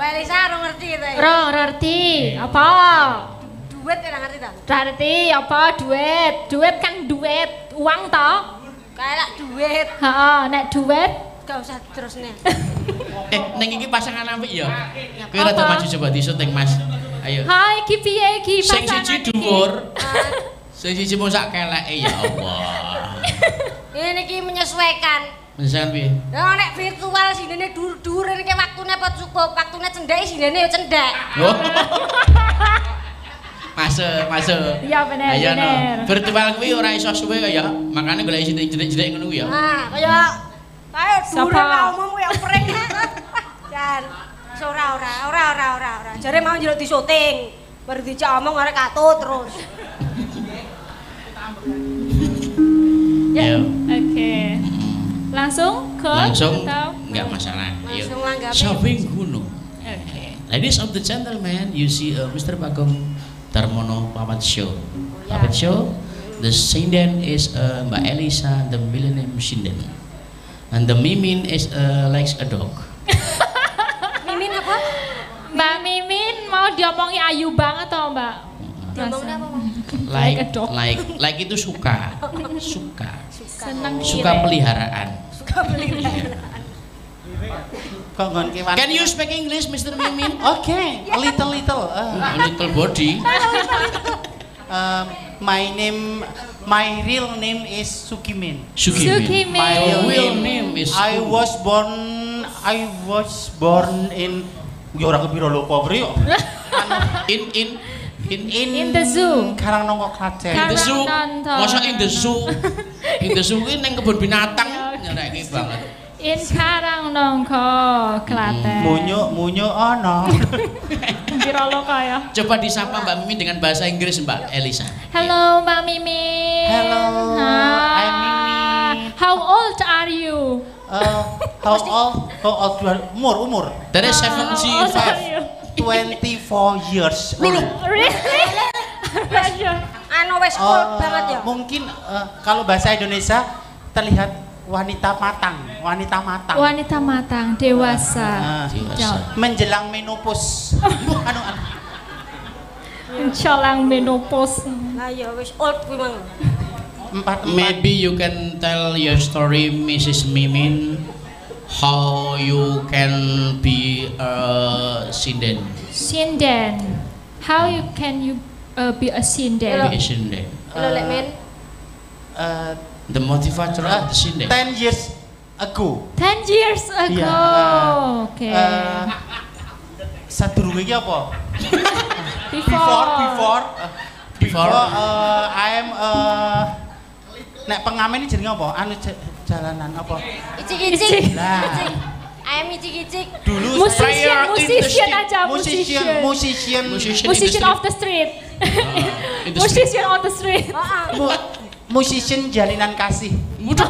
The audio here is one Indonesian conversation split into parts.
Mbak Elisa ora ngerti ta. Ya? Ora ngerti. Apa? Duit ora ngerti ta? Ora ngerti apa duit? Duit kan duit, uang to? Kayak duit. Heeh, nek duit gak usah terusne. eh, neng iki pasangan apik ya? ya Kowe rada maju coba syuting Mas. Ayo. Hai, iki piye iki pasangan? Sing siji dhuwur. Sing siji mung sak keleke ya Allah. Ini iki menyesuaikan. Misal piye? Lah nek virtual sinene dur-duren ke waktune apa cukup, waktune cendek sinene yo cendek. masuk, masuk. Iya benar Ayo Virtual kuwi ora iso suwe kaya, makane golek sinten jelek-jelek ngono kuwi ya. Ha, kaya kaya dure umum kuwi opreng. Jan. Ora ora ora ora ora ora. Jare mau njaluk di shooting Baru dicak omong arek katut terus. ya. Oke. langsung ke langsung nggak masalah iya. langsung shopping gunung okay. ladies of the gentlemen you see uh, Mr. Bagong Tarmono Papat Show oh, yeah. Papat Show the sinden is uh, Mbak Elisa the millennium sinden and the Mimin is uh, like a dog Mimin apa? Mbak Mimin mau diomongi ayu banget tau Mbak? Diomongin apa Like, like, like, itu suka, suka, suka, Senang suka ya. peliharaan kewan. Can you speak English, Mr. Mimin? Okay, yeah. little little. Uh. Little body. uh, my name, my real name is Sukimin. Sukimin. Sukimin. My real name is. I was born. I was born in. Ya orang kepiro lo kobri. In in in in, in the zoo. Karang nongok klaten. In the zoo. Masa in the zoo. In the zoo ini neng kebun binatang nyelekke banget. In Karang Nongko, Klaten. Hmm. Munyuk munyuk ono. Pirolo kaya. Coba disapa Mbak Mimi dengan bahasa Inggris Mbak Elisa. Hello iya. Mbak Mimi. Hello. Hi. I'm Mimi. How old are you? Uh, how old? How old you are? Umur umur. That is uh, 75. 24 years. Lulu. Really? Anu wes cool eh, banget ya. Mungkin uh, kalau bahasa Indonesia terlihat wanita matang, wanita matang. Wanita matang, dewasa. Ah, ah. dewasa. Menjelang menopause. anu, anu. Menjelang menopause. ayo, ya wis old memang. Empat, empat. Maybe you can tell your story Mrs. Mimin how you can be a sinden. Sinden. How you can you uh, be a sinden? Be a sinden. Uh, uh, The motivator at the sini. Ten years ago. Ten years iya, ago. Yeah. Uh, Oke. Okay. Uh, sadurunge apa? before before uh, before, uh, I am uh, nek pengamen ini jadi apa? Anu jalanan apa? Icik-icik. Nah. Icik. I'm icik-icik. Dulu musician, musician aja, musician, musician, musician, musician ah, of the street. Uh, ah, ah. musician of the street musician jalinan kasih. mudah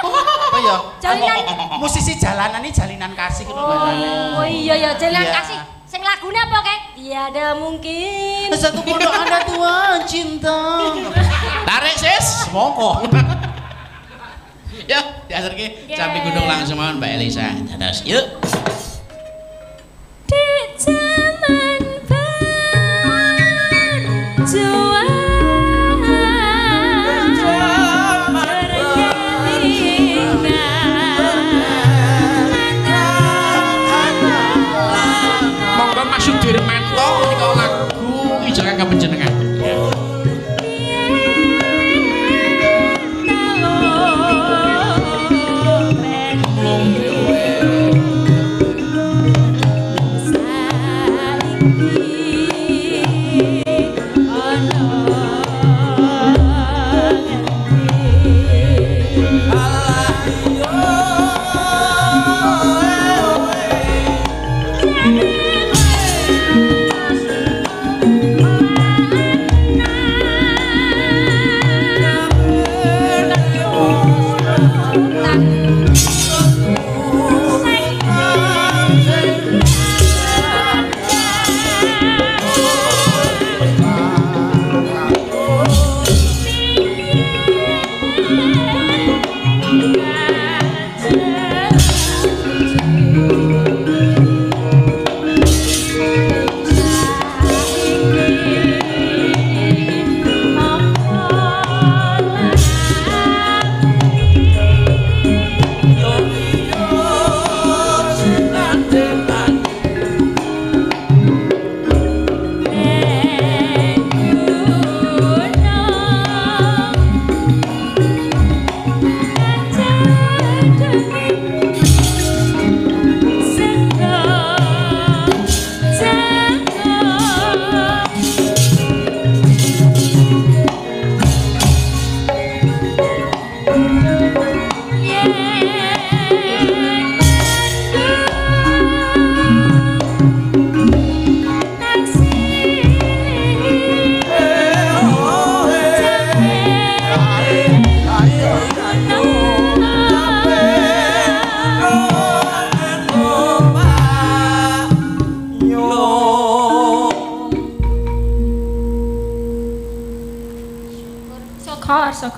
Oh iya. Jalinan musisi jalanan ini jalinan kasih gitu oh, oh iya ya jalinan yeah. kasih. Sing lagunya apa kek? iya ada mungkin. Satu pondok ada tua cinta. Tarik sis, monggo ya, diaturke sampai gunung langsung mawon Mbak Elisa. Terus yuk. Di zaman panjang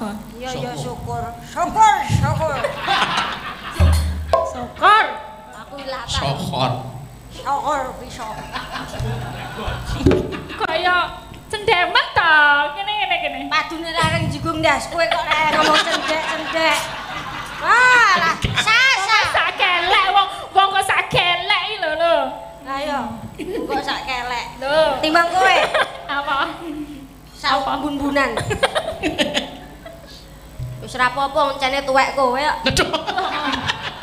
Sogo. Iya iya syukur. Syukur, syukur. Syukur. Aku ilatan. Syukur. Syukur bisa. Kaya cendemet ta, kene kene kene. Padune lareng jigung ndas kowe kok kaya ngomong cendek-cendek. Wah, sasa. Sak kelek wong wong kok sak kelek lho lho. Lah iya. Kok sak kelek. Lho. Timbang kowe. Apa? Sak bumbunan. Wis ra apa-apa, jane tuwek kowe kok.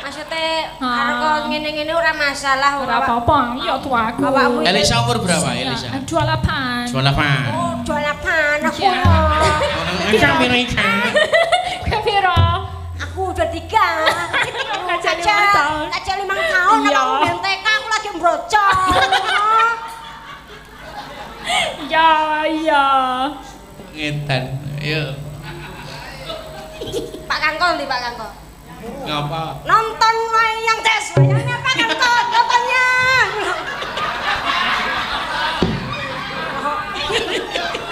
Maksudnya kalau ngini-ngini ah. ngene masalah iya, berapa apa Iya, tuh aku. Elisa umur berapa Elisa? 28. 28. Oh, 28 aku. Kang piro iki? Kang piro? Aku 23. Aja aja 5 tahun iya. aku BMTK aku lagi mbrocok. Ya, iya. Ngetan. yuk. Pak Kangkol nih Pak Kangkol. Ngapa? Nonton yang tes wayangnya Pak Kangkol nontonnya.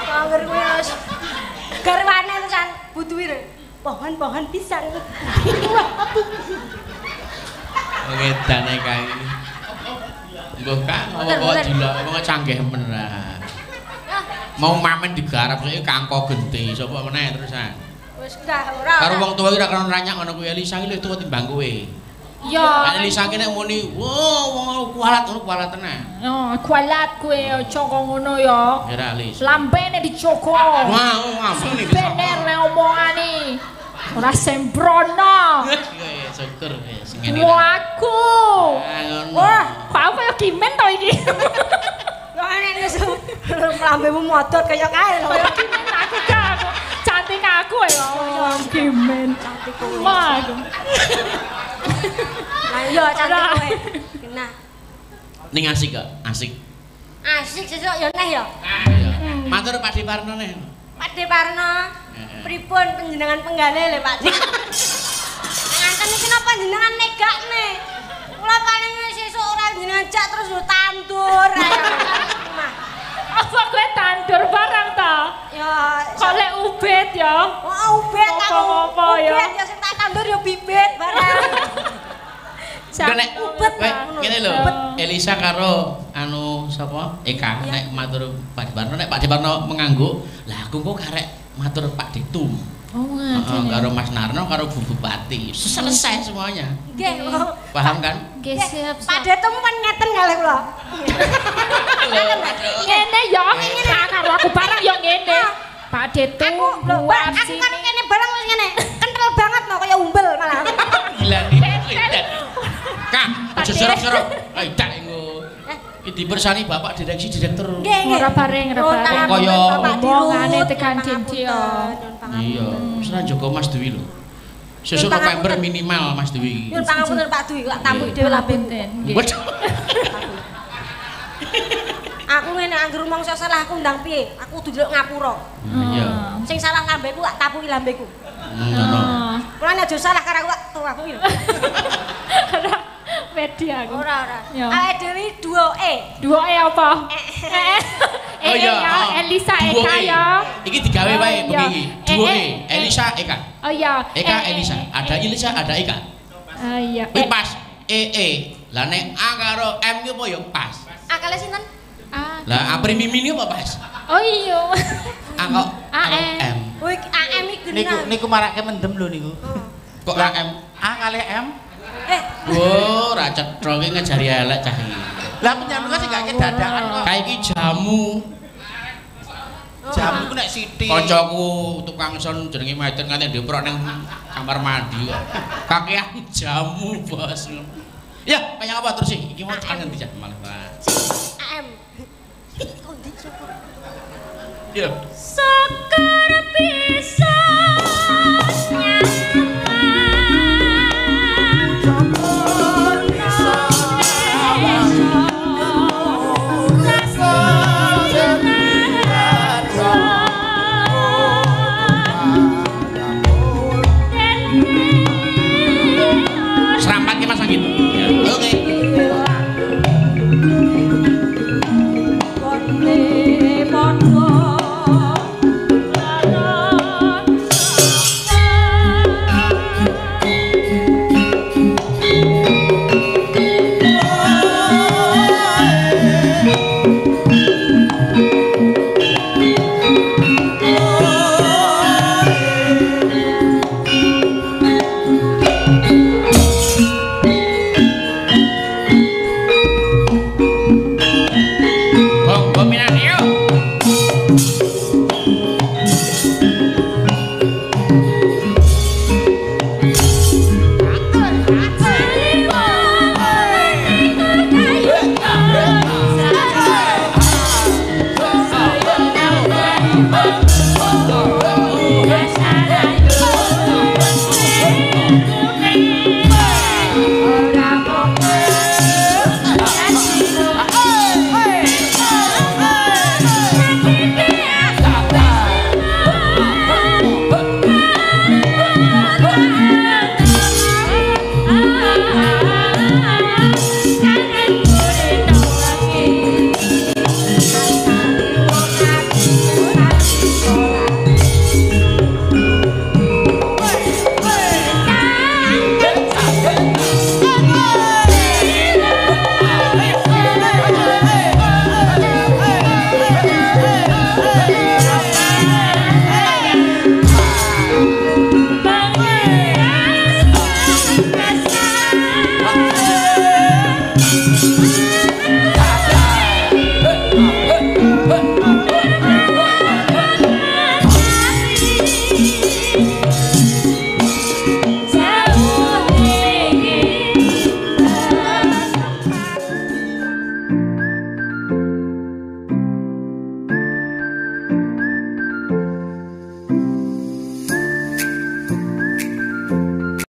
Angger gue wis. Garwane lu kan butuhi Pohon-pohon pisan. Wedane kae. Mbok kan ora jilak, wong canggih menah. Ah. Mau mamen digarap sik kangko genti sapa meneh terusan. Wis dah ora. Karo wong tuwa ora kena nanya ngono kuwi Elisa iki luwih tuwa timbang kowe. Ya. Kan Elisa iki nek muni, "Wo, wong kualat ngono kualat tenan." Yo, kualat kuwi ojo ngono ya. Lambe Elisa. Lambene dicoko. Wah, ngapun iki. Bener nek omongane. Ora sembrono. Seger sing ngene. Wo aku. Ah, wah, kok aku kaya kimen to iki. Lah nek lambemu modot kaya kae lho. kaya Ayong, oh, kimen. Mag. Ayo, cantik kowe. Kena. Ning asik gak? Asik. Asik sesuk yo neh yo. Hmm. Matur Pak Diparno neh. Pak Diparno. Pripun penjenengan penggale le Pak Di? Nganten iki napa jenengan negak ne? Kula paling sesuk ora jenengan terus yo tandur. Apa kowe tandur barang ta? Yo, ubet ya. Wah, oh, ubet kamu. Ubet ya, ya saya tak kandur ya bibit barang. Nek ubet ta. Ngene lho, Elisa karo anu sapa? Eka nek matur Pak Dibarno nek Pak Dibarno menganggu. Lah aku kok karek matur Pak Ditum. Oh, uh, karo Mas Narno karo Bu Bupati. Selesai semuanya. Nggih. Okay. Paham kan? Nggih, siap. siap. Padha temu ngeten kali kula. Ngene ya, ngene karo aku barang ya ngene. Pak De tuh luar sini. Aku kan kene bareng wis ngene. Kentel banget mau kaya umbel malah. Gila oh, Kak, aja sorok-sorok. Ayo ah, dak engko. Iki bersani Bapak Direksi Direktur. Ora bareng, ora bareng. Kaya omongane tekan cinti yo. Iya, Sra Joko Mas Dewi lho. Sesuk November minimal Mas Dewi. Nyuwun pangapunten Pak Dewi, tak tamu dhewe lah benten. Waduh. aku ini anggur ngomong saya salah aku ndang piye, aku duduk ngapura hmm, iya hmm. sing salah lambeku tak tapu lambeku hmm. hmm. aja salah karena aku tak tahu aku ini ada pedi aku ora ora ae dewi 2 e 2 e apa? e e, e. e, e. Oh, ah. ya Elisa Eka ya Iki digawe oh, baik begini 2 e Elisa Eka oh iya Eka Elisa ada Elisa ada Eka ah, iya pas e e lah nek A karo M ku apa ya pas akalnya sinten? Lah apri mimine apa, pas? Oh iya. Aku ah, AM. Kuwi AM iki genah. Niku niku marake mendem loh niku. Oh. Kok AM? A kali M? Eh. wow oh, racet cetro ki ngejari elek cah iki. Lah penyambung sih gak ah, dadakan kok. kayak iki jamu. Oh. Jamu ku nek sithik. tukang son jenenge Maiten nganti diprok neng kamar mandi kaki Kakean jamu, Bos. Ya, kayak apa terus sih? gimana? jangan dijak malah. Yeah. Sekar